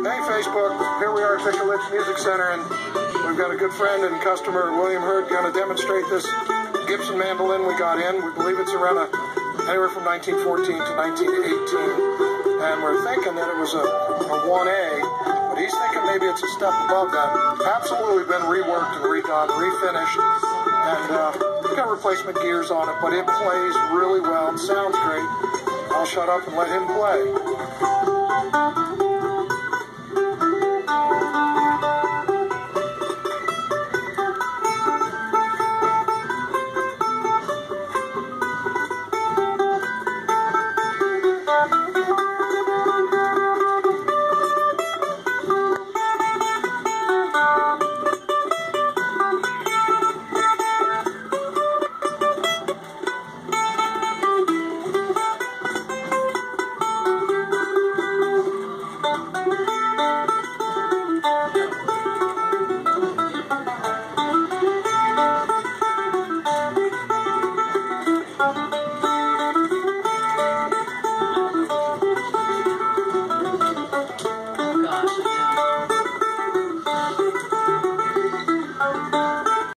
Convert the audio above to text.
Hey, Facebook. Here we are at Victor Litz Music Center, and we've got a good friend and customer, William Hurd, going to demonstrate this Gibson mandolin we got in. We believe it's around a, anywhere from 1914 to 1918, and we're thinking that it was a, a 1A, but he's thinking maybe it's a step above that. Absolutely been reworked and redone, refinished, and uh, it's got replacement gears on it, but it plays really well and sounds great. I'll shut up and let him play.